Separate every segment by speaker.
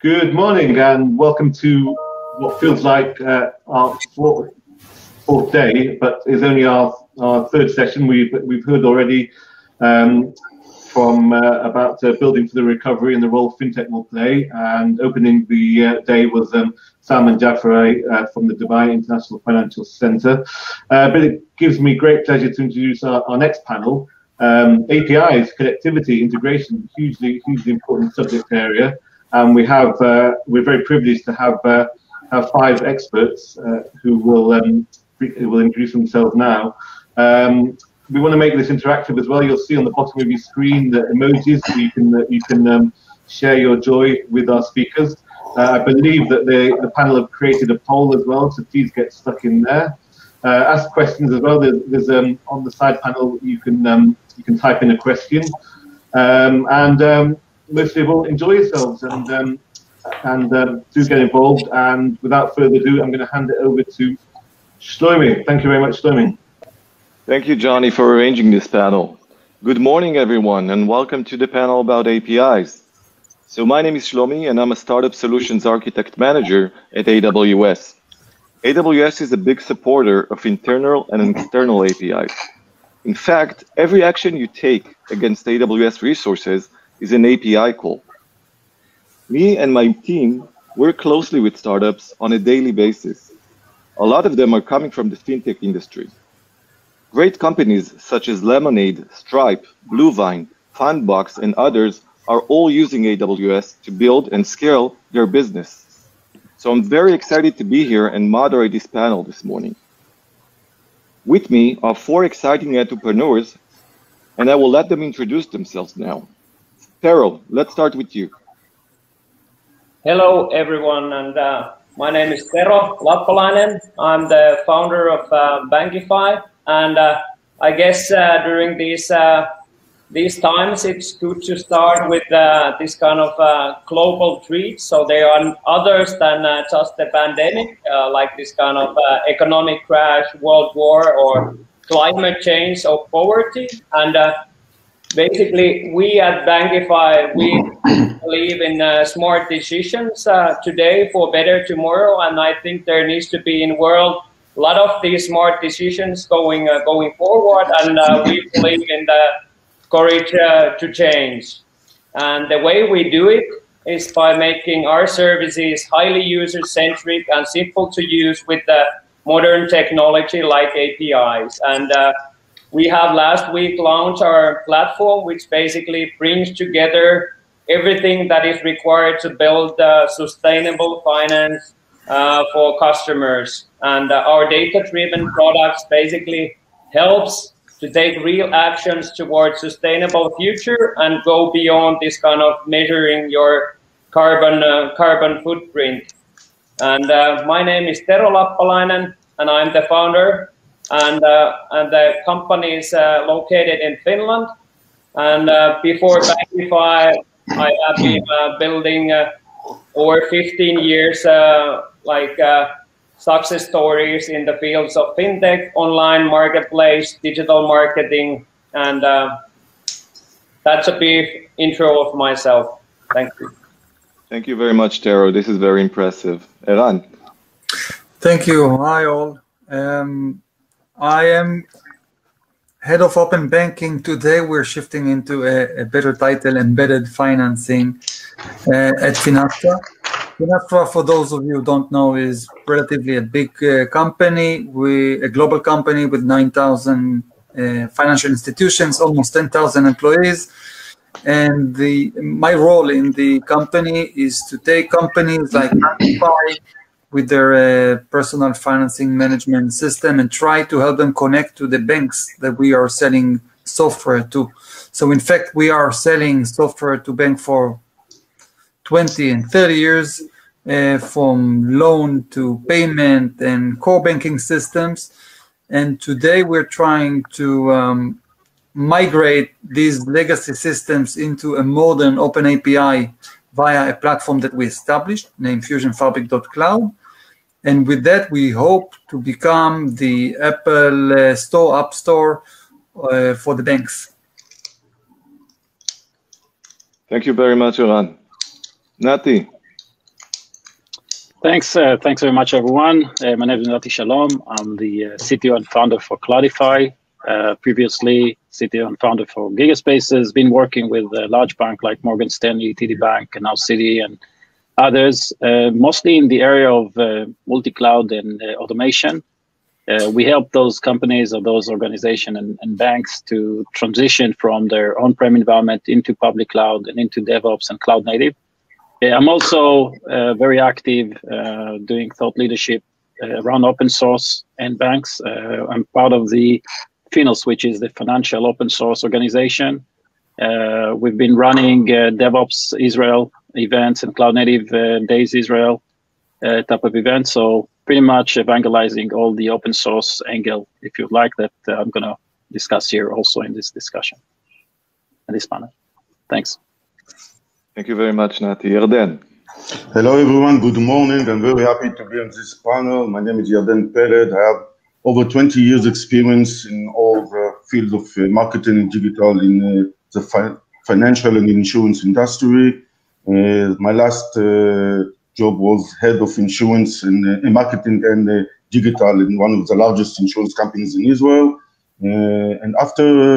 Speaker 1: Good morning and welcome to what feels like uh, our fourth, fourth, day, but is only our, our third session. We've, we've heard already um, from uh, about uh, building for the recovery and the role fintech will play. And opening the uh, day was um, Salman uh, from the Dubai International Financial Center. Uh, but it gives me great pleasure to introduce our, our next panel. Um, APIs, connectivity, integration, hugely, hugely important subject area and we have uh, we're very privileged to have uh, have five experts uh, who will um, will introduce themselves now. Um, we want to make this interactive as well. You'll see on the bottom of your screen the emojis so you can you can um, share your joy with our speakers. Uh, I believe that the, the panel have created a poll as well, so please get stuck in there. Uh, ask questions as well. There's, there's um, on the side panel you can um, you can type in a question, um, and um, mostly all, enjoy yourselves and um, and um, do get involved. And without further ado, I'm going to hand it over to Shlomi. Thank you very much, Shlomi.
Speaker 2: Thank you, Johnny, for arranging this panel. Good morning, everyone, and welcome to the panel about APIs. So my name is Shlomi, and I'm a Startup Solutions Architect Manager at AWS. AWS is a big supporter of internal and external APIs. In fact, every action you take against AWS resources is an API call. Me and my team work closely with startups on a daily basis. A lot of them are coming from the fintech industry. Great companies such as Lemonade, Stripe, Bluevine, Fundbox, and others are all using AWS to build and scale their business. So I'm very excited to be here and moderate this panel this morning. With me are four exciting entrepreneurs, and I will let them introduce themselves now. Tero, let's start with you.
Speaker 3: Hello, everyone, and uh, my name is Tero Lappalainen. I'm the founder of uh, Bankify, and uh, I guess uh, during these uh, these times, it's good to start with uh, this kind of global treat. So there are others than just the pandemic, like this kind of economic crash, world war, or climate change or poverty, and basically, we at Bankify, we believe in uh, smart decisions uh, today for better tomorrow, and I think there needs to be in world a lot of these smart decisions going uh, going forward, and uh, we believe in the courage uh, to change. And the way we do it is by making our services highly user centric and simple to use with the modern technology like APIs. And uh, we have last week launched our platform, which basically brings together everything that is required to build uh, sustainable finance uh, for customers. And uh, our data-driven products basically helps to take real actions towards sustainable future and go beyond this kind of measuring your carbon uh, carbon footprint. And uh, my name is Tero Lappalainen, and I'm the founder and uh, and the company is uh, located in Finland. And uh, before Bankify, I have been building over 15 years like success stories in the fields of fintech, online marketplace, digital marketing, and uh, that's a brief intro of myself. Thank you.
Speaker 2: Thank you very much, Tero. This is very impressive. Eran.
Speaker 4: Thank you. Hi, all. Um, I am head of open banking. Today we're shifting into a, a better title, embedded financing uh, at Finastra. Finastra, for those of you who don't know, is relatively a big uh, company, we, a global company with 9,000 uh, financial institutions, almost 10,000 employees. And the my role in the company is to take companies like with their uh, personal financing management system and try to help them connect to the banks that we are selling software to. So in fact, we are selling software to bank for 20 and 30 years, uh, from loan to payment and core banking systems. And today we're trying to um, migrate these legacy systems into a modern open API via a platform that we established named fusionfabric.cloud. And with that, we hope to become the Apple uh, Store, App Store uh, for the banks.
Speaker 2: Thank you very much, Eran. Nati.
Speaker 5: Thanks, uh, thanks very much, everyone. Uh, my name is Nati Shalom. I'm the uh, CTO and founder for Cloudify. Uh, previously, CTO and founder for Gigaspaces. Been working with a large bank like Morgan Stanley, TD Bank, and now Citi, and others, uh, mostly in the area of uh, multi-cloud and automation. we help those companies or those organizations and, and banks to transition from their on-prem environment into public cloud and into DevOps and cloud native. I'm also uh, very active uh, doing thought leadership uh, around open source and banks. Uh, I'm part of the FINOS, which is the financial open source organization. Uh, we've been running uh, DevOps Israel events and Cloud Native Days Israel type of events. So pretty much evangelizing all the open source angle, if you'd like, that I'm going to discuss here also in this discussion, in this panel. Thanks.
Speaker 2: Thank you very much, Nati. Yarden.
Speaker 6: Hello, everyone. Good morning. I'm very happy to be on this panel. My name is Yarden Peled. I have over 20 years experience in all the fields of uh, marketing and digital in uh, the fi financial and insurance industry. Uh, my last job was head of insurance and marketing and digital in one of the largest insurance companies in Israel. and after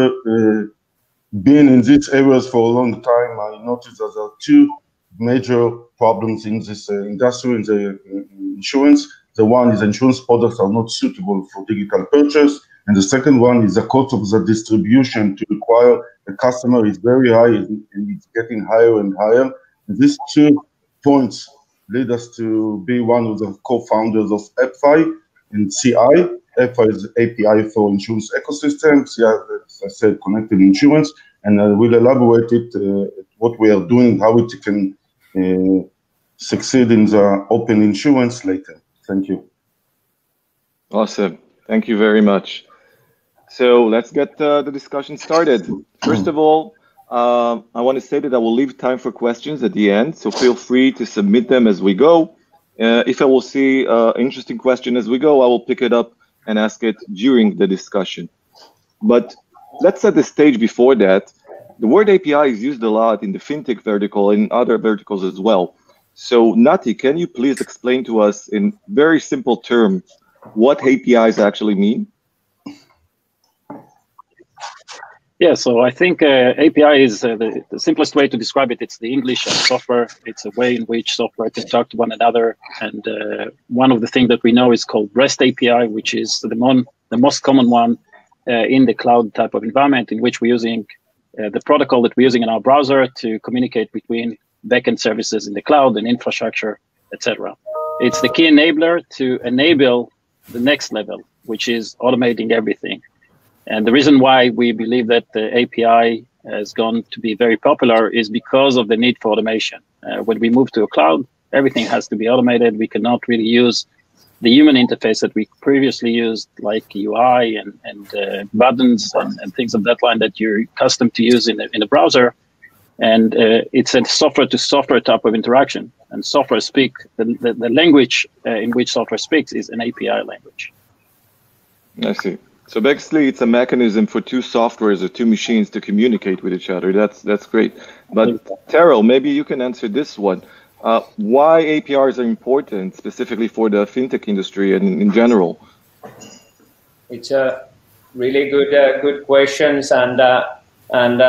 Speaker 6: being in these areas for a long time, I noticed that there are two major problems in this uh, industry, in the uh, insurance. The one is insurance products are not suitable for digital purchase. And the second one is the cost of the distribution to acquire a customer is very high and it's getting higher and higher. And these two points lead us to be one of the co-founders of Apfie and CI. Apfie is API for insurance ecosystem. CI, as I said, connected insurance and uh, we'll elaborate it, uh, what we are doing, how it can uh, succeed in the open insurance later. Thank you.
Speaker 2: Awesome. Thank you very much. So let's get uh, the discussion started. First of all, uh, I want to say that I will leave time for questions at the end, so feel free to submit them as we go. Uh, if I will see an interesting question as we go, I will pick it up and ask it during the discussion. But let's set the stage before that. The word API is used a lot in the fintech vertical and other verticals as well. So Nati, can you please explain to us in very simple terms what APIs actually mean?
Speaker 5: Yeah, so I think uh, API is uh, the, the, simplest way to describe it. It's the English of software. It's a way in which software can talk to one another. And uh, one of the things that we know is called REST API, which is the, mon- the most common one uh, in the cloud type of environment in which we're using uh, the protocol that we're using in our browser to communicate between backend services in the cloud and infrastructure, etc. It's the key enabler to enable the next level, which is automating everything. And the reason why we believe that the API has gone to be very popular is because of the need for automation. Uh, when we move to a cloud, everything has to be automated. We cannot really use the human interface that we previously used, like UI and, and uh, buttons and, and, things of that line that you're accustomed to use in the, in the browser. And uh, it's a software to software type of interaction. And software speak, the, the, the language uh, in which software speaks is an API language.
Speaker 2: I see. So basically, it's a mechanism for two softwares or two machines to communicate with each other. That's that's great. But Tero, maybe you can answer this one. Uh, why APIs are important, specifically for the fintech industry and in general?
Speaker 3: It's a really good uh, good questions, and uh, and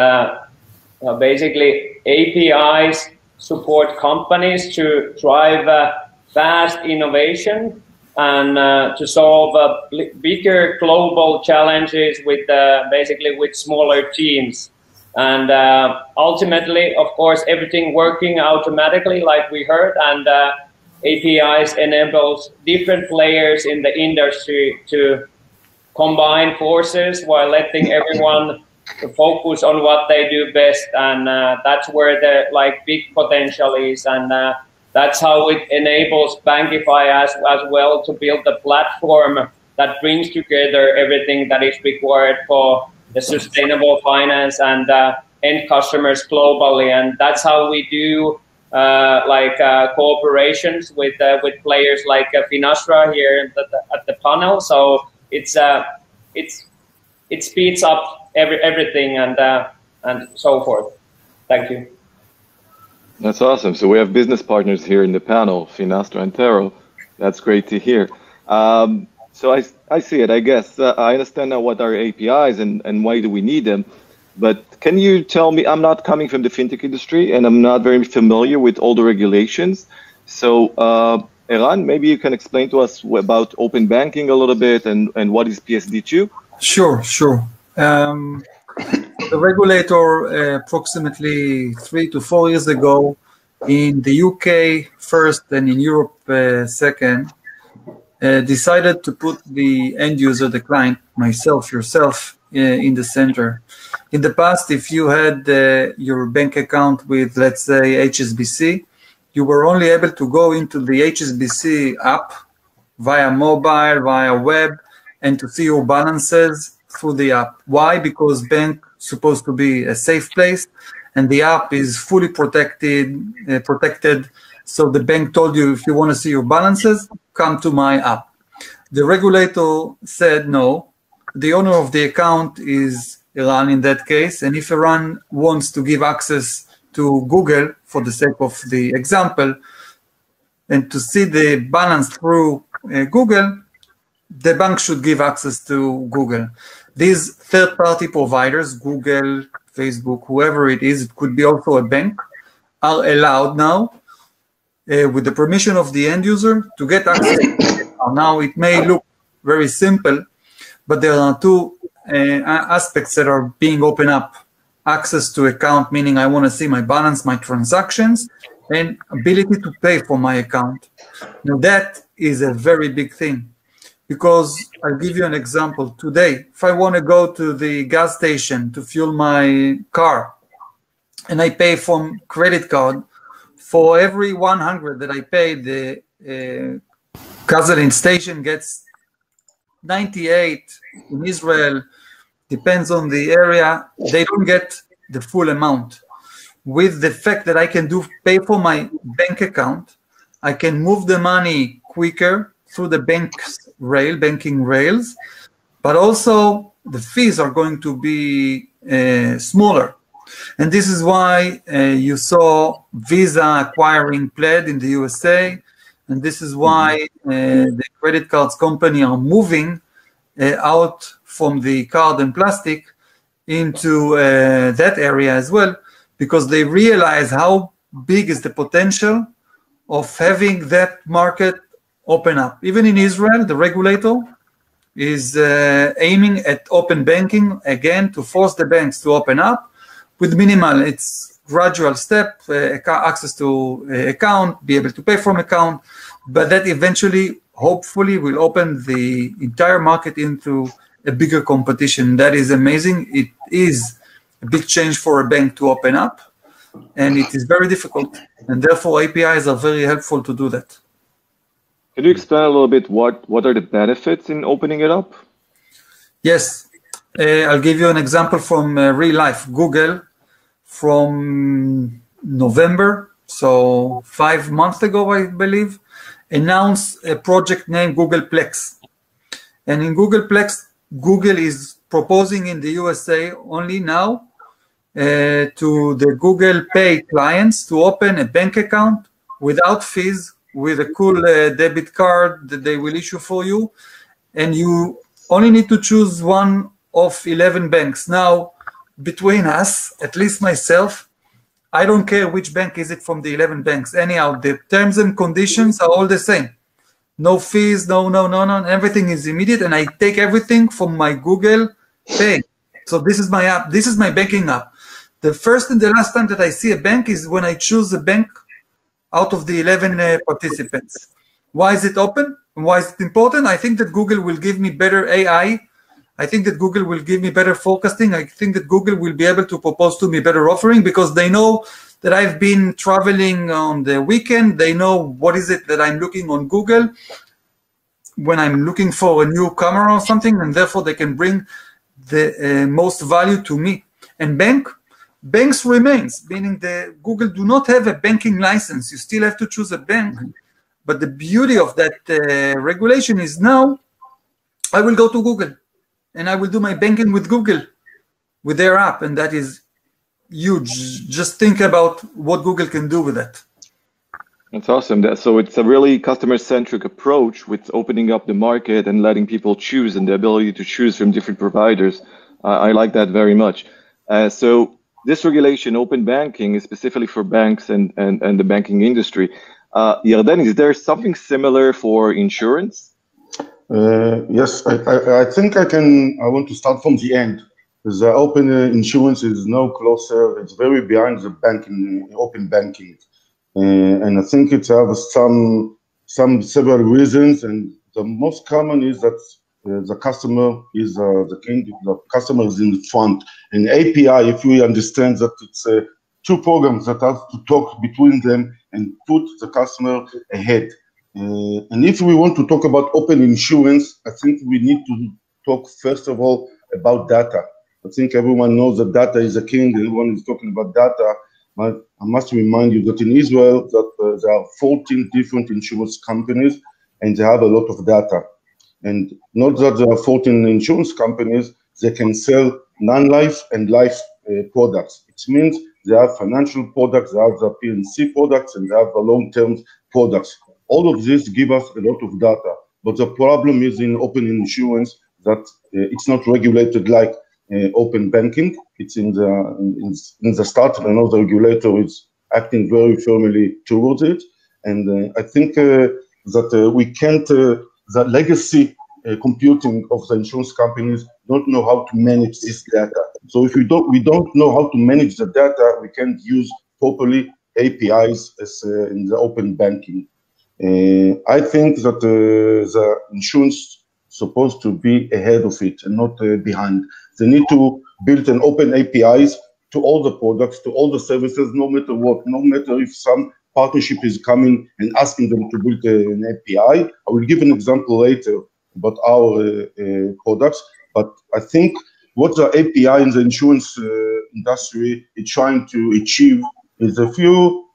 Speaker 3: uh, uh, basically APIs support companies to drive uh, fast innovation and to solve bigger global challenges with basically with smaller teams. And uh, ultimately, of course, everything working automatically, like we heard, and uh, APIs enables different players in the industry to combine forces while letting everyone focus on what they do best. And uh, that's where the like big potential is. And uh, that's how it enables Bankify as, as well to build the platform that brings together everything that is required for the sustainable finance and uh, end customers globally. And that's how we do uh, like uh, cooperations with uh, with players like Finastra here at the, at the panel. So it's it's it speeds up every everything and and so forth. Thank you.
Speaker 2: That's awesome. So we have business partners here in the panel, Finastra and Tero. That's great to hear. Um, so I, I see it. I guess uh, I understand now what are APIs and, and why do we need them. But can you tell me? I'm not coming from the fintech industry and I'm not very familiar with all the regulations. So, uh, Eran, maybe you can explain to us about open banking a little bit and, and what is PSD2?
Speaker 4: Sure, sure. Um, the regulator uh, approximately three to four years ago in the UK first and in Europe uh, second uh, decided to put the end user, the client, myself, yourself, uh, in the center. In the past, if you had uh, your bank account with, let's say, HSBC, you were only able to go into the HSBC app via mobile, via web, and to see your balances through the app. Why? Because bank supposed to be a safe place, and the app is fully protected. Uh, protected. So the bank told you if you want to see your balances, come to my app. The regulator said no. The owner of the account is Eran in that case, and if Eran wants to give access to Google for the sake of the example, and to see the balance through uh, Google, the bank should give access to Google. These third-party providers, Google, Facebook, whoever it is, it could be also a bank, are allowed now, uh, with the permission of the end user, to get access. now it may look very simple, but there are two uh, aspects that are being opened up. Access to account, meaning I want to see my balance, my transactions, and ability to pay for my account. Now that is a very big thing because I'll give you an example. Today, if I want to go to the gas station to fuel my car and I pay from credit card, for every 100 that I pay, the uh, gasoline station gets 98 in Israel, depends on the area, they don't get the full amount. With the fact that I can do pay for my bank account, I can move the money quicker through the bank's rail, banking rails, but also the fees are going to be uh, smaller. And this is why uh, you saw Visa acquiring Plaid in the USA. And this is why uh, the credit cards company are moving uh, out from the card and plastic into uh, that area as well, because they realize how big is the potential of having that market open up. Even in Israel, the regulator is uh, aiming at open banking again to force the banks to open up with minimal. It's gradual step, uh, access to uh, account, be able to pay from account, but that eventually, hopefully, will open the entire market into a bigger competition. That is amazing. It is a big change for a bank to open up, and it is very difficult. And therefore, APIs are very helpful to do that.
Speaker 2: Can you explain a little bit what, what are the benefits in opening it up?
Speaker 4: Yes. Uh, I'll give you an example from uh, real life. Google, from November, so five months ago, I believe, announced a project named Google Plex. And in Google Plex, Google is proposing in the USA only now uh, to the Google Pay clients to open a bank account without fees with a cool uh, debit card that they will issue for you, and you only need to choose one of 11 banks. Now, between us, at least myself, I don't care which bank is it from the 11 banks. Anyhow, the terms and conditions are all the same. No fees, no, no, no, no. Everything is immediate, and I take everything from my Google Pay. So this is my app. This is my banking app. The first and the last time that I see a bank is when I choose a bank out of the 11 uh, participants. Why is it open? Why is it important? I think that Google will give me better AI. I think that Google will give me better forecasting. I think that Google will be able to propose to me better offering because they know that I've been traveling on the weekend. They know what is it that I'm looking on Google when I'm looking for a new camera or something, and therefore they can bring the uh, most value to me. And bank, banks remains, meaning the Google do not have a banking license. You still have to choose a bank. But the beauty of that uh, regulation is now I will go to Google and I will do my banking with Google with their app, and that is huge. Just think about what Google can do with that.
Speaker 2: That's awesome. So it's a really customer-centric approach with opening up the market and letting people choose and the ability to choose from different providers. I like that very much. Uh, so this regulation, open banking, is specifically for banks and, and, and the banking industry. Uh, Yarden, is there something similar for insurance?
Speaker 6: Uh, yes, I, I, I, think I can. I want to start from the end. The open uh, insurance is no closer. It's very behind the banking, open banking. Uh, and I think it has some some several reasons, and the most common is that uh, the customer is uh, the king, the customer is in front. And API, if we understand that it's uh, two programs that have to talk between them and put the customer ahead. Uh, and if we want to talk about open insurance, I think we need to talk first of all about data. I think everyone knows that data is a king. Everyone is talking about data. But I must remind you that in Israel, that uh, there are 14 different insurance companies, and they have a lot of data. And not that there are 14 insurance companies, they can sell non-life and life uh, products. It means they have financial products, they have the P&C products, and they have the long-term products. All of this give us a lot of data. But the problem is in open insurance that uh, it's not regulated like uh, open banking. It's in the in, in the start. I know the regulator is acting very firmly towards it, and uh, I think uh, that we can't. the legacy computing of the insurance companies don't know how to manage this data. So if we don't we don't know how to manage the data, we can't use properly APIs as uh, in the open banking. Uh, I think that uh, the insurance supposed to be ahead of it and not uh, behind. They need to build an open APIs to all the products, to all the services, no matter what, no matter if some partnership is coming and asking them to build an API. I will give an example later about our uh, uh, products, but I think what the API in the insurance uh, industry is trying to achieve is a few,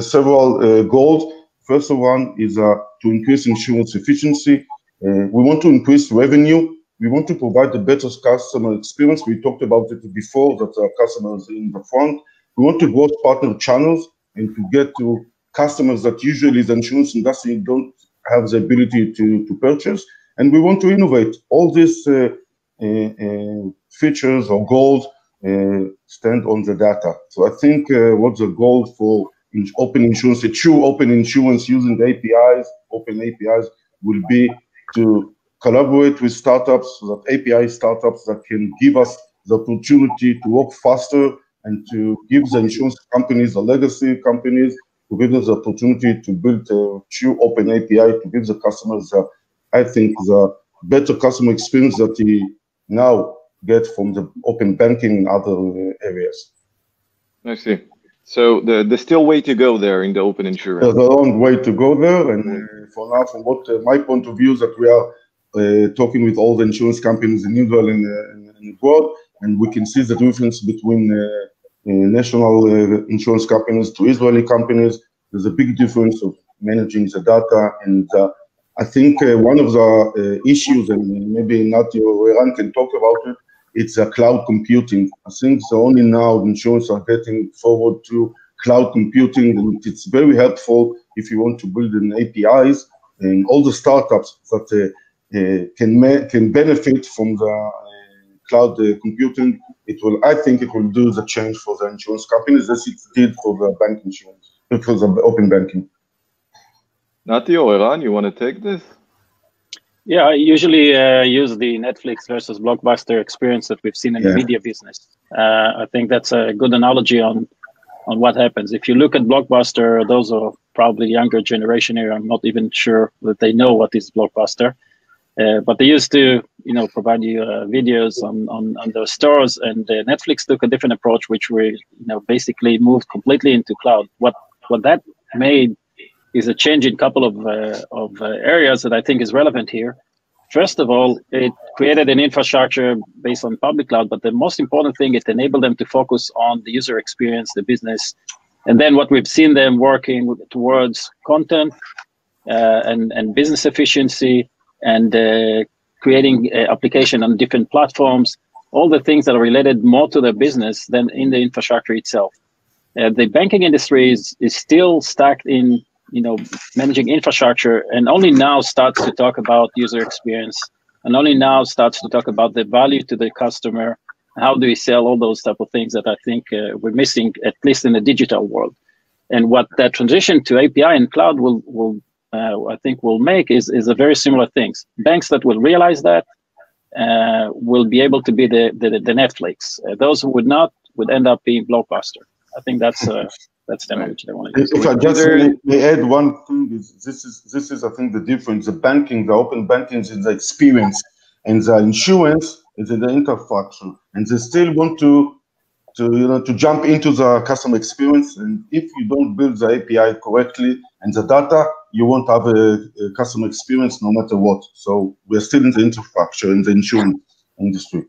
Speaker 6: several goals. First one is to increase insurance efficiency, we want to increase revenue. We want to provide the better customer experience. We talked about it before that our customers in the front. We want to grow partner channels and to get to customers that usually the insurance industry don't have the ability to, to purchase. And we want to innovate. All these uh, uh, uh features or goals uh, stand on the data. So I think uh, what's the goal for open insurance, a true open insurance using the APIs, open APIs will be to collaborate with startups, that API startups that can give us the opportunity to work faster and to give the insurance companies, the legacy companies, to give us the opportunity to build a true open API to give the customers, uh, I think, the better customer experience that we now get from the open banking in other uh, areas.
Speaker 2: I see. So the, there's still way to go there in the open insurance.
Speaker 6: There's a long way to go there, and uh, for now, from what uh, my point of view is that we are uh, talking with all the insurance companies in Israel and, uh, and abroad, and we can see the difference between uh, uh, national insurance companies to Israeli companies. There's a big difference of managing the data, and I think one of the issues, and maybe not or Eran can talk about it, it's a cloud computing. I think only now insurance are getting forward to cloud computing, and it's very helpful if you want to build an APIs and all the startups that uh, uh, can can benefit from the uh, cloud uh, computing. It will, I think, it will do the change for the insurance companies as it did for the bank insurance, for the open banking.
Speaker 2: Nati or Eran, you want to take this?
Speaker 5: Yeah, I usually uh, use the Netflix versus Blockbuster experience that we've seen in yeah. the media business. Uh, I think that's a good analogy on on what happens. If you look at Blockbuster, those are probably younger generation here. I'm not even sure that they know what is Blockbuster, uh, but they used to, you know, provide you uh, videos on, on on their stores. And uh, Netflix took a different approach, which we, you know, basically moved completely into cloud. What what that made is a change in a couple of, uh, of uh, areas that I think is relevant here. First of all, it created an infrastructure based on public cloud, but the most important thing, it enabled them to focus on the user experience, the business, and then what we've seen them working towards content uh, and, and business efficiency and uh, creating application on different platforms. all the things that are related more to the business than in the infrastructure itself. Uh, the banking industry is, is still stuck in you know managing infrastructure and only now starts to talk about user experience and only now starts to talk about the value to the customer. How do we sell all those type of things that i think uh, we're missing at least in the digital world? And what that transition to api and cloud will will uh, i think will make is is a very similar things. Banks that will realize that uh, will be able to be the the, the netflix. Uh, those who would not would end up being blockbuster. I think that's that's the message I want to.
Speaker 6: If I just may, may add one thing, is this is this is I think the difference. The banking, the open banking is the experience, and the insurance is in the infrastructure, and they still want to to you know to jump into the customer experience. And if you don't build the API correctly and the data, you won't have a, a customer experience no matter what. So we're still in the infrastructure in the insurance industry.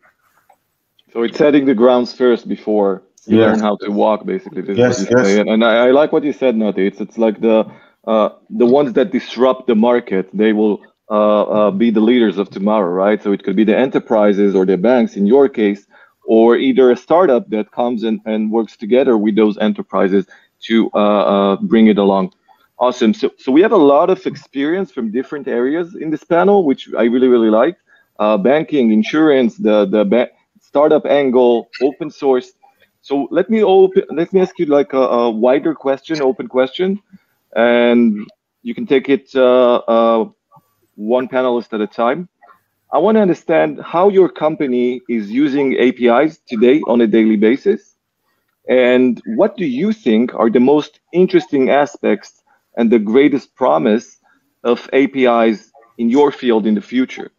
Speaker 2: So it's setting the grounds first before you learn how to walk basically this
Speaker 6: yes,
Speaker 2: is what you
Speaker 6: yes.
Speaker 2: say. and I, I like what you said Nati. it's it's like the uh, the ones that disrupt the market they will uh, uh, be the leaders of tomorrow right so it could be the enterprises or the banks in your case or either a startup that comes in and works together with those enterprises to uh, uh, bring it along awesome so so we have a lot of experience from different areas in this panel which i really really like uh, banking insurance the the ba- startup angle open source so let me open, let me ask you like a, a wider question, open question, and you can take it uh, uh, one panelist at a time. I want to understand how your company is using APIs today on a daily basis, and what do you think are the most interesting aspects and the greatest promise of APIs in your field in the future?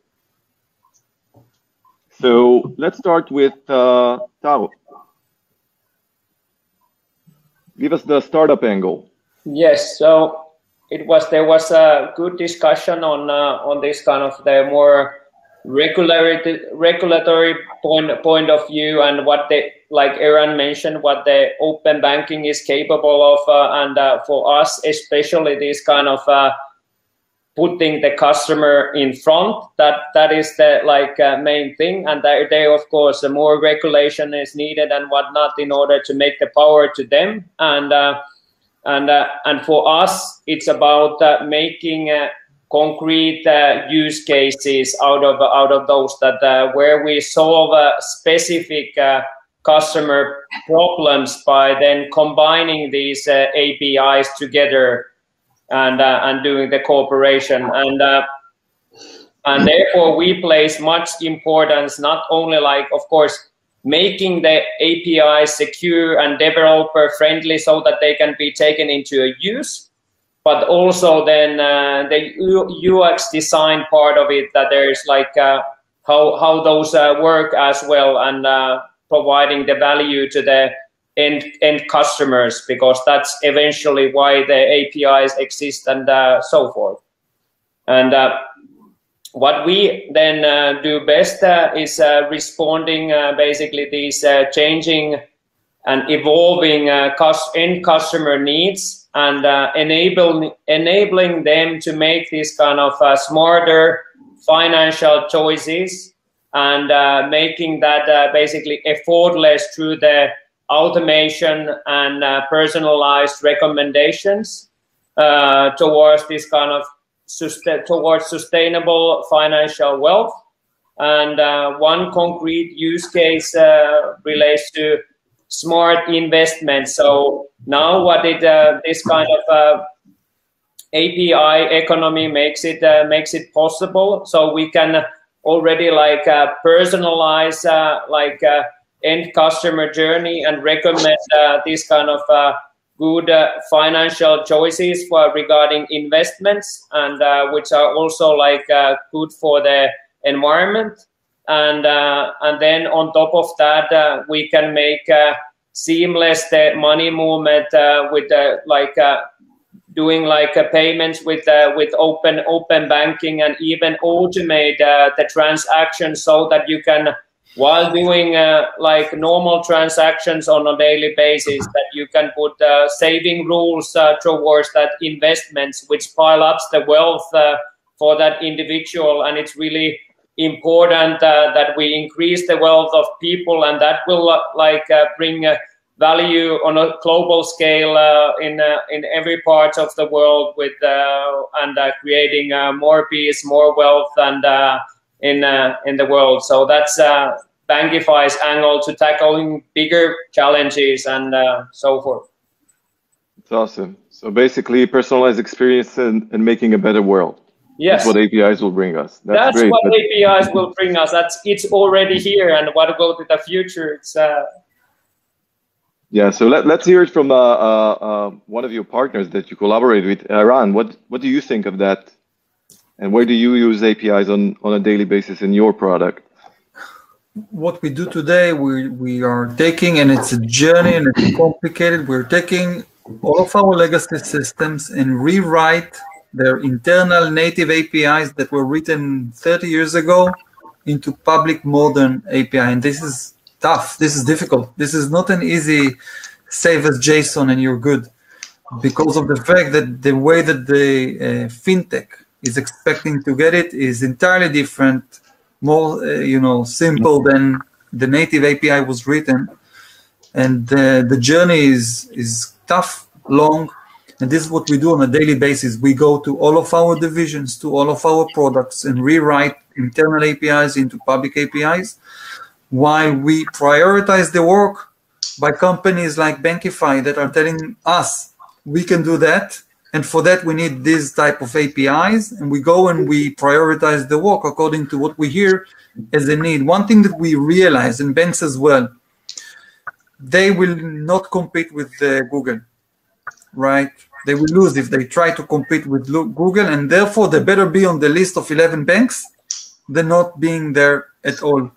Speaker 2: So let's start with uh, Tero give us the startup angle.
Speaker 3: Yes, so it was there was a good discussion on uh, on this kind of the more regularity regulatory point point of view and what the like Eran mentioned what the open banking is capable of uh, and uh, for us especially this kind of uh, putting the customer in front that that is the like uh, main thing. And there, there of course uh, more regulation is needed and whatnot in order to make the power to them. And uh, and uh, and for us it's about uh, making concrete use cases out of out of those that where we solve specific customer problems by then combining these APIs together and uh, and doing the cooperation. And uh, and therefore we place much importance not only like of course making the API secure and developer friendly so that they can be taken into use but also then uh, the UX design part of it that there's like uh, how how those uh, work as well and uh, providing the value to the end end customers because that's eventually why the APIs exist and uh, so forth. And uh, what we then uh, do best uh, is uh, responding uh, basically these changing and evolving end customer needs and enabling enabling them to make this kind of smarter financial choices and making that basically effortless through the automation and uh, personalized recommendations uh, towards this kind of towards sustainable financial wealth. And uh, one concrete use case uh, relates to smart investment. So now, what it uh, this kind of uh, API economy makes it makes it possible. So we can already like personalize like end customer journey and recommend uh, these kind of uh, good uh, financial choices for regarding investments and uh, which are also like uh, good for the environment. And uh, and then on top of that we can make seamless the money movement with like doing like payments with with open open banking and even automate the transaction so that you can while doing uh, like normal transactions on a daily basis that you can put uh, saving rules uh, towards that investments which pile up the wealth uh, for that individual. And it's really important uh, that we increase the wealth of people, and that will uh, like bring value on a global scale in in every part of the world, with and creating more peace, more wealth, and in in the world. So that's Bankify's angle to tackling bigger challenges and so forth.
Speaker 2: It's awesome. So basically, personalized experience and, and making a better world.
Speaker 3: Yes.
Speaker 2: That's what APIs will bring us.
Speaker 3: That's, That's what but... APIs will bring us. That's it's already here, and what will be the future? It's. Uh...
Speaker 2: Yeah, so let, let's hear it from uh, uh, uh, one of your partners that you collaborate with, Eran. What what do you think of that, and where do you use APIs on, on a daily basis in your product?
Speaker 4: What we do today, we we are taking, and it's a journey, and it's complicated. We're taking all of our legacy systems and rewrite their internal native APIs that were written 30 years ago into public modern API. And this is tough. This is difficult. This is not an easy save as JSON and you're good because of the fact that the way that the uh, fintech is expecting to get it is entirely different, more uh, you know simple than the native API was written, and uh, the journey is is tough, long, and this is what we do on a daily basis. We go to all of our divisions, to all of our products, and rewrite internal APIs into public APIs, while we prioritize the work by companies like Bankify that are telling us we can do that. And for that, we need this type of APIs. And we go and we prioritize the work according to what we hear as a need. One thing that we realize, and banks as well, they will not compete with uh, Google right? They will lose if they try to compete with Google, and therefore they better be on the list of 11 banks than not being there at all.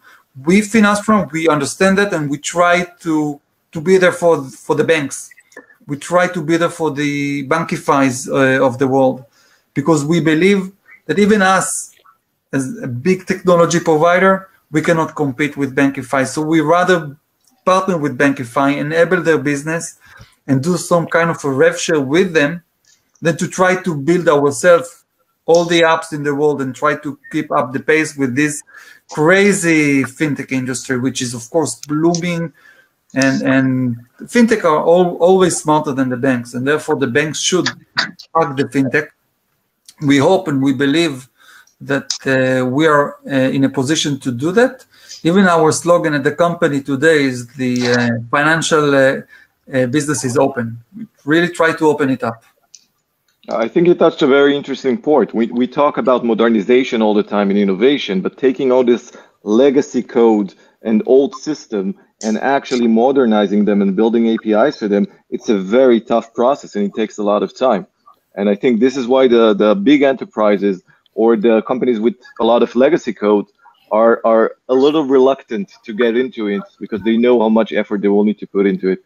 Speaker 4: We Finastra, we understand that, and we try to to be there for for the banks. We try to be there for the bankifys uh, of the world, because we believe that even us, as a big technology provider, we cannot compete with Bankify. So we rather partner with Bankify, enable their business, and do some kind of a rev share with them than to try to build ourselves all the apps in the world and try to keep up the pace with this crazy fintech industry, which is of course blooming and and fintech are all, always smarter than the banks and therefore the banks should hug the fintech we hope and we believe that uh, we are uh, in a position to do that even our slogan at the company today is the uh, financial uh, uh, business is open. We really try to open it up.
Speaker 2: I think you touched a very interesting point. We, we talk about modernization all the time and innovation, but taking all this legacy code and old system and actually modernizing them and building APIs for them, it's a very tough process and it takes a lot of time. And I think this is why the, the big enterprises or the companies with a lot of legacy code are, are a little reluctant to get into it because they know how much effort they will need to put into it.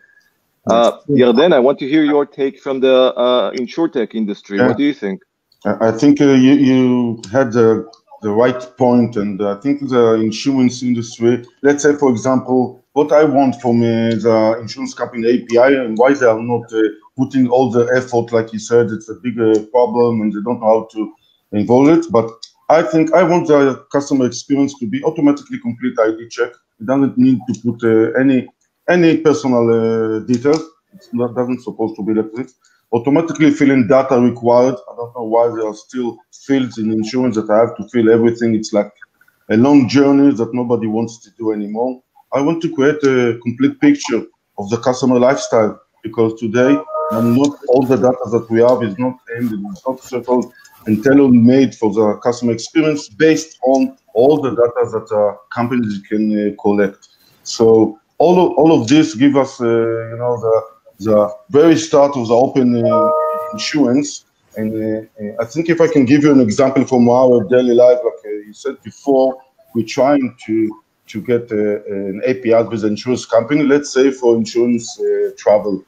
Speaker 2: Uh, Yarden, I want to hear your take from the uh, insurtech industry. Yeah. What do you think?
Speaker 6: I think uh, you, you had the, the right point, and I think the insurance industry, let's say, for example, what I want from uh, the insurance company API and why they are not uh, putting all the effort, like you said, it's a bigger problem and they don't know how to involve it. But I think I want the customer experience to be automatically complete ID check. It doesn't need to put uh, any any personal uh, details. It's not doesn't supposed to be like this. Automatically filling data required. I don't know why there are still fields in insurance that I have to fill everything. It's like a long journey that nobody wants to do anymore. I want to create a complete picture of the customer lifestyle because today not all the data that we have is not aimed it's not settled and tailor-made for the customer experience based on all the data that uh, companies can uh, collect. So all of, all of this give us, uh, you know, the, the very start of the open uh, insurance. And uh, I think if I can give you an example from our daily life, like you said before, we're trying to to get uh, an API with an insurance company, let's say for insurance uh, travel,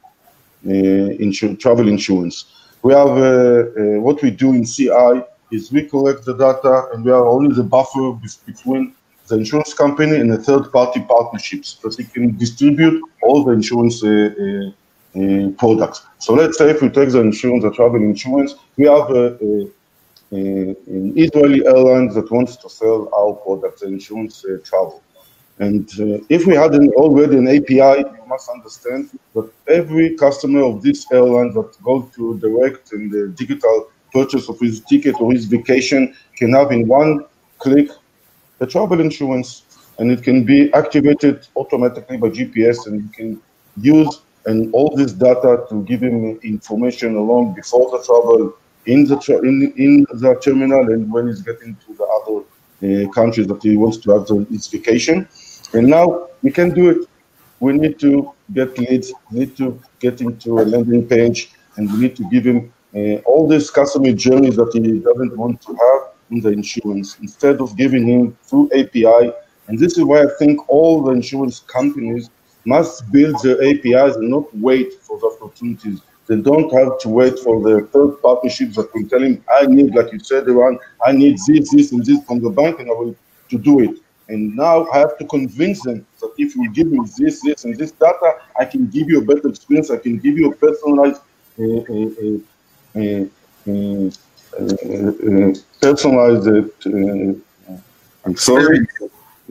Speaker 6: uh, insur- travel insurance. We have what we do in CI is we collect the data and we are only the buffer between the insurance company and the third-party partnerships that we can distribute all the insurance uh, uh, uh, products. So let's say if we take the insurance, the travel insurance, we have a, a, an Israeli airline that wants to sell our product, insurance uh, travel. And uh, if we had an, already an API, you must understand that every customer of this airline that goes to direct and the digital purchase of his ticket or his vacation can have in one click the travel insurance and it can be activated automatically by GPS and you can use and all this data to give him information along before the travel in the in, in the terminal and when he's getting to the other uh, countries that he wants to have his vacation. And now we can do it. We need to get leads, need to get into a landing page, and we need to give him uh, all these customer journeys that he doesn't want to have in the insurance instead of giving him through API. And this is why I think all the insurance companies must build their APIs and not wait for the opportunities. They don't have to wait for the third partnerships that will tell him, I need, like you said, Eran, I need this, this, and this from the bank, and I will to do it. And now I have to convince them that if you give me this, this, and this data, I can give you a better experience. I can give you a personalized, uh, uh, uh, personalized. I'm sorry,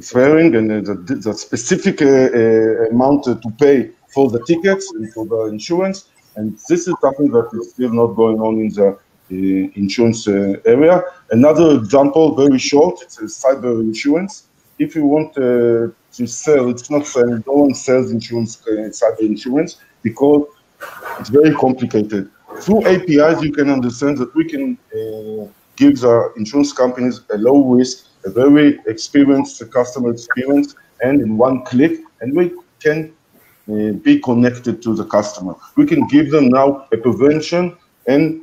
Speaker 6: swearing, and the, the specific amount to pay for the tickets and for the insurance. And this is something that is still not going on in the uh, insurance uh, area. Another example, very short, it's cyber insurance. If you want uh, to sell, it's not selling, no one sells insurance, cyber insurance, because it's very complicated. Through APIs, you can understand that we can give the insurance companies a low risk, a very experienced customer experience, and in one click, and we can uh, be connected to the customer. We can give them now a prevention and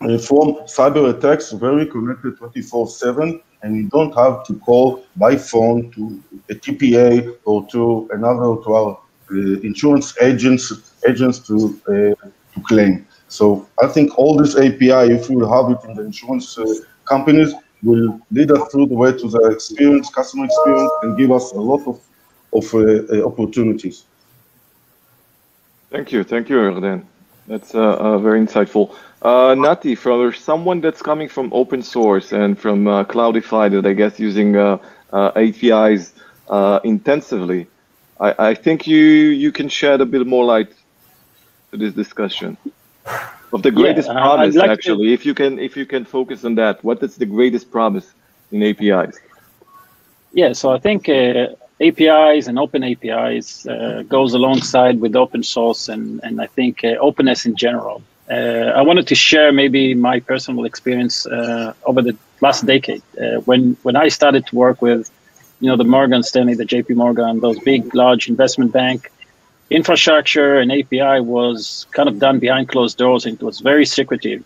Speaker 6: uh, from cyber attacks very connected 24/7, and you don't have to call by phone to a TPA or to another to our uh, insurance agents agents to uh, to claim. So I think all this API, if we have it in the insurance uh, companies, will lead us through the way to the experience, customer experience, and give us a lot of of uh, opportunities.
Speaker 2: Thank you, thank you, Yarden. That's uh, uh, very insightful. Uh, Nati, for someone that's coming from open source and from uh, Cloudify, that I guess using uh, uh, APIs uh, intensively, I, I, think you you can shed a bit more light to this discussion of the greatest yeah, promise. Like actually, to... if you can if you can focus on that, what is the greatest promise in APIs?
Speaker 5: Yeah, so I think APIs and open APIs uh, goes alongside with open source and, and I think uh, openness in general. Uh, I wanted to share maybe my personal experience uh, over the last decade uh, when when I started to work with, you know, the Morgan Stanley, the J.P. Morgan, those big, large investment bank. Infrastructure and API was kind of done behind closed doors, and it was very secretive.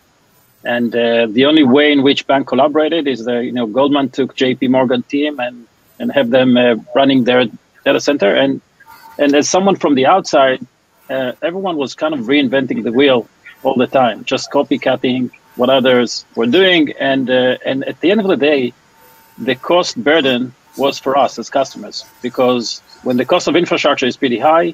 Speaker 5: And uh, the only way in which bank collaborated is that you know Goldman took J.P. Morgan team and and have them uh, running their data center. And and as someone from the outside, uh, everyone was kind of reinventing the wheel all the time, just copycatting what others were doing. And uh, and at the end of the day, the cost burden was for us as customers because when the cost of infrastructure is pretty high,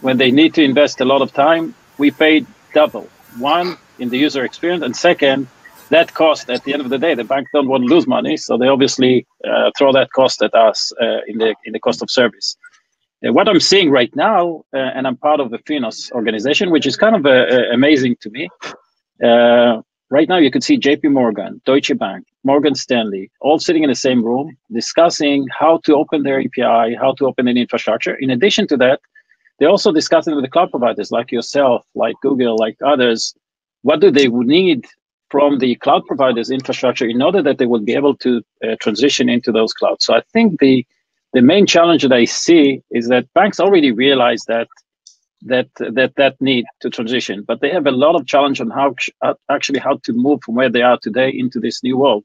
Speaker 5: when they need to invest a lot of time, we paid double. One in the user experience, and second that cost at the end of the day, the bank don't want to lose money, so they obviously uh, throw that cost at us uh, in the in the cost of service. Uh, what I'm seeing right now, uh, and I'm part of the Finos organization, which is kind of uh, amazing to me. Right now, you can see J.P. Morgan, Deutsche Bank, Morgan Stanley, all sitting in the same room discussing how to open their API, how to open an infrastructure. In addition to that, they're also discussing with the cloud providers like yourself, like Google, like others, what do they need from the cloud providers infrastructure in order that they would be able to uh, transition into those clouds. So I think the the main challenge that I see is that banks already realize that that that that need to transition, but they have a lot of challenge on how uh, actually how to move from where they are today into this new world,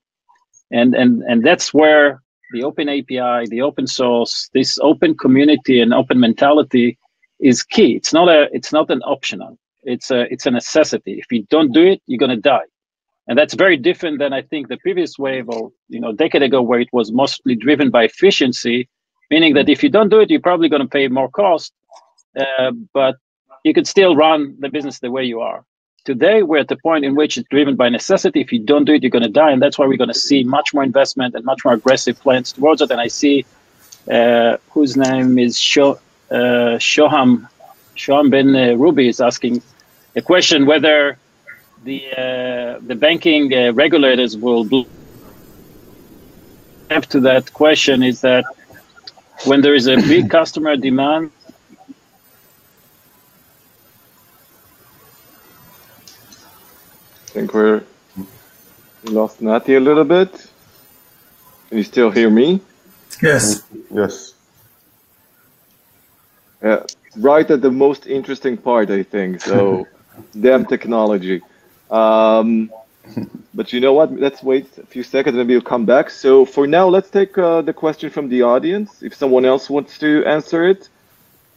Speaker 5: and and and that's where the open API, the open source, this open community and open mentality is key. It's not a it's not an optional. It's a it's a necessity. If you don't do it, you're gonna die and that's very different than I think the previous wave of you know decade ago, where it was mostly driven by efficiency, meaning that if you don't do it, you're probably going to pay more cost, uh, but you could still run the business the way you are. today we're at the point in which it's driven by necessity. If you don't do it, you're going to die, and that's why we're going to see much more investment and much more aggressive plans towards it. And I see uh, whose name is Sho, uh, Shoham Shoham Ben Ruby is asking a question whether the uh, the banking uh, regulators will have to that question is that when there is a big customer demand
Speaker 2: I think we're we lost Nati a little bit. Can you still hear me?
Speaker 4: Yes.
Speaker 6: Yes.
Speaker 2: Yeah, right at the most interesting part, I think. So, damn technology. Um, but you know what? Let's wait a few seconds. Maybe you'll come back. So for now, let's take uh, the question from the audience. If someone else wants to answer it.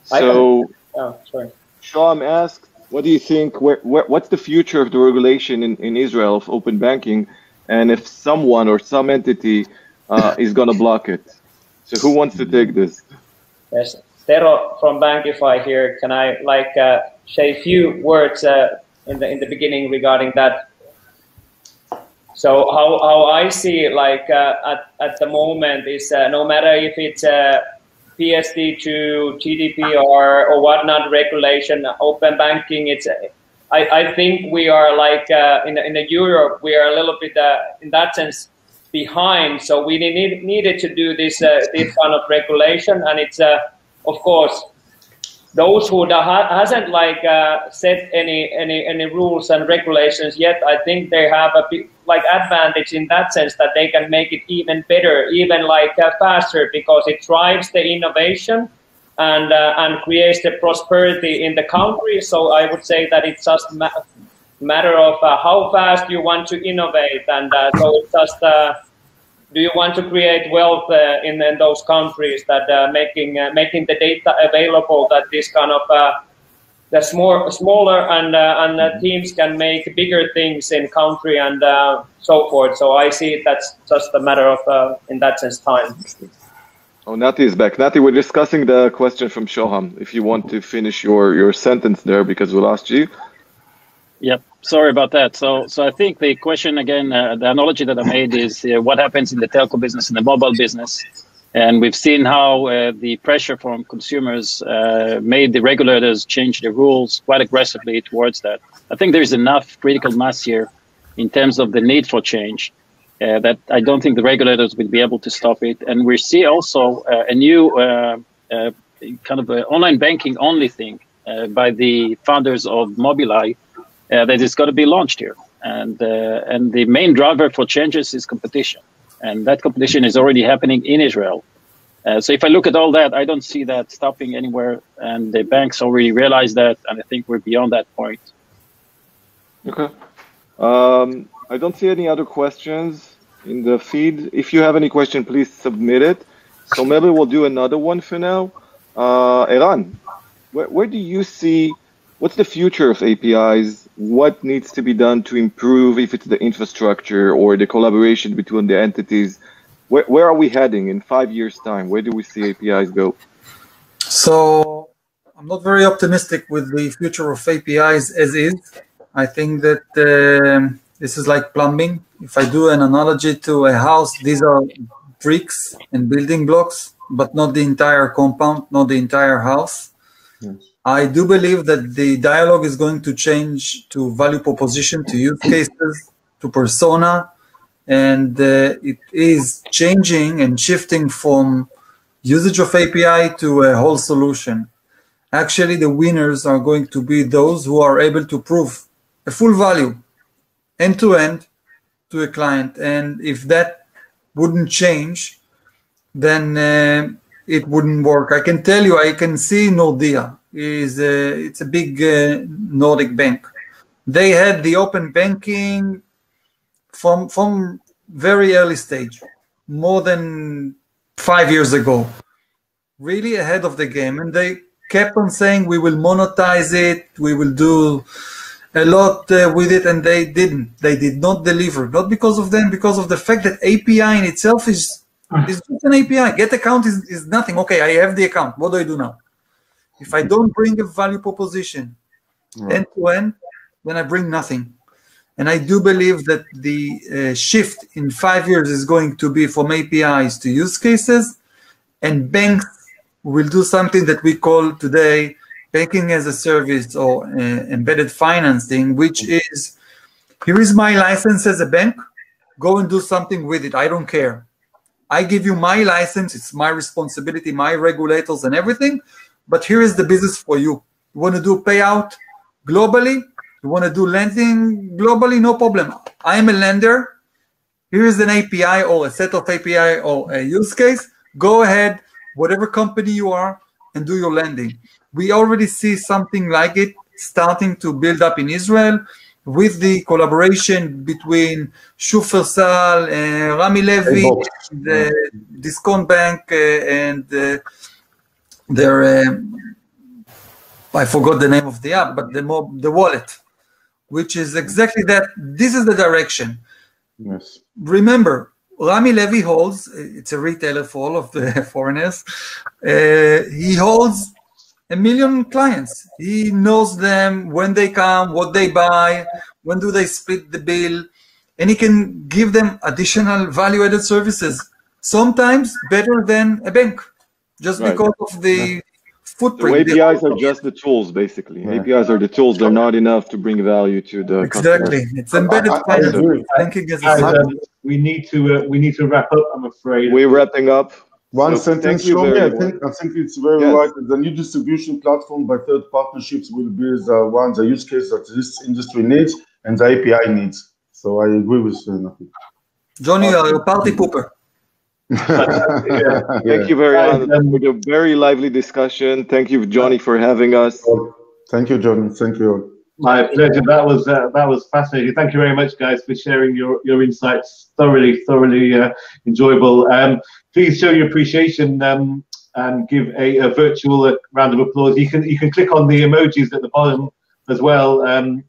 Speaker 2: So,
Speaker 3: Oh, sorry.
Speaker 2: Shoham asked, "What do you think? Where, where, what's the future of the regulation in, in Israel of open banking, and if someone or some entity uh, is going to block it?" So who wants to take this?
Speaker 3: Yes, Tero from Bankify here. Can I like uh, say a few words uh, in the in the beginning regarding that? So how, how I see it, like uh, at at the moment is uh, no matter if it's uh, PSD2 GDP or whatnot regulation, open banking. It's I, I think we are like uh, in in Europe we are a little bit uh, in that sense behind. So we need, needed to do this uh, this kind of regulation, and it's uh, of course those who ha- hasn't like uh, set any any any rules and regulations yet. I think they have a big like advantage in that sense that they can make it even better, even like uh, faster because it drives the innovation. And, uh, and creates the prosperity in the country. So I would say that it's just ma- matter of uh, how fast you want to innovate and uh, so it's just uh, do you want to create wealth uh, in, in those countries that uh, making uh, making the data available that this kind of the small, smaller and and teams can make bigger things in country and so forth so i see that's just a matter of in that sense time
Speaker 2: Oh, Nati is back. Nati, we're discussing the question from Shoham. If you want to finish your, your sentence there because we lost you.
Speaker 5: Yep. Sorry about that. So, so I think the question again, uh, the analogy that I made is uh, what happens in the telco business, in the mobile business, and we've seen how uh, the pressure from consumers uh, made the regulators change the rules quite aggressively towards that. I think there is enough critical mass here in terms of the need for change uh, that I don't think the regulators will be able to stop it. And we see also uh, a new kind of online banking only thing by the founders of Mobileye uh, that is going to be launched here. And uh, and the main driver for changes is competition, and that competition is already happening in Israel. Uh, so if I look at all that, I don't see that stopping anywhere, and the banks already realize that, and I think we're beyond that point.
Speaker 2: Okay. Um, I don't see any other questions in the feed. If you have any question, please submit it. So maybe we'll do another one for now. Uh, Eran, where, where do you see what's the future of APIs? What needs to be done to improve, if it's the infrastructure or the collaboration between the entities? Where, where are we heading in five years' time? Where do we see APIs go?
Speaker 4: So I'm not very optimistic with the future of APIs as is. I think that um, this is like plumbing. If I do an analogy to a house, these are bricks and building blocks, but not the entire compound, not the entire house. Yes. I do believe that the dialogue is going to change to value proposition, to use cases, to persona, and uh, it is changing and shifting from usage of API to a whole solution. Actually, the winners are going to be those who are able to prove a full value end to end to a client. And if that wouldn't change, then uh, it wouldn't work. I can tell you, I can see Nordea is a, it's a big uh, Nordic bank. They had the open banking from from very early stage, more than five years ago, really ahead of the game, and they kept on saying we will monetize it, we will do a lot uh, with it, and they didn't. They did not deliver, not because of them, because of the fact that API in itself is is just an API. Get account is, is nothing. Okay, I have the account. What do I do now? If I don't bring a value proposition end to end, then I bring nothing. And I do believe that the uh, shift in five years is going to be from APIs to use cases, and banks will do something that we call today banking as a service or uh, embedded financing, which is here is my license as a bank, go and do something with it. I don't care. I give you my license, it's my responsibility, my regulators and everything, but here is the business for you. You want to do payout globally? You want to do lending globally? No problem. I am a lender. Here is an API or a set of API or a use case. Go ahead, whatever company you are, and do your lending. We already see something like it starting to build up in Israel with the collaboration between Shufersal, uh, Rami Levy, the Discount Bank, uh, and uh, their um, I forgot the name of the app, but the mob, the wallet, which is exactly that. This is the direction.
Speaker 6: Yes.
Speaker 4: Remember, Rami Levy holds. It's a retailer for all of the foreigners. Uh, he holds a million clients. He knows them when they come, what they buy, when do they split the bill, and he can give them additional value-added services. Sometimes better than a bank, just
Speaker 2: Right.
Speaker 4: because of the
Speaker 2: So
Speaker 4: footprint. the-
Speaker 2: APIs are just the tools, basically.
Speaker 6: Yeah.
Speaker 2: APIs are the tools. They're not enough to bring value to the
Speaker 4: Exactly.
Speaker 2: customer.
Speaker 4: It's embedded
Speaker 6: I- I
Speaker 4: finance.
Speaker 6: agree.
Speaker 4: Banking as a
Speaker 1: And, um, we need to uh, we need to wrap up. I'm afraid.
Speaker 2: We're wrapping up.
Speaker 6: One
Speaker 2: So
Speaker 6: sentence,
Speaker 2: thank you
Speaker 6: Shlomi, I think, I think it's very
Speaker 2: Yes.
Speaker 6: right. The new distribution platform by third partnerships will be the one, the use case that this industry needs and the API needs. So I agree with uh, Nati.
Speaker 4: Johnny, you are a party pooper.
Speaker 2: Thank you very much for the very lively discussion. Thank you, Johnny, for having us.
Speaker 6: Thank you, John. Thank you all.
Speaker 1: My pleasure. That was uh, that was fascinating. Thank you very much, guys, for sharing your, your insights. Thoroughly, thoroughly uh, enjoyable. Um, please show your appreciation um, and give a, a virtual round of applause. You can you can click on the emojis at the bottom as well. Um,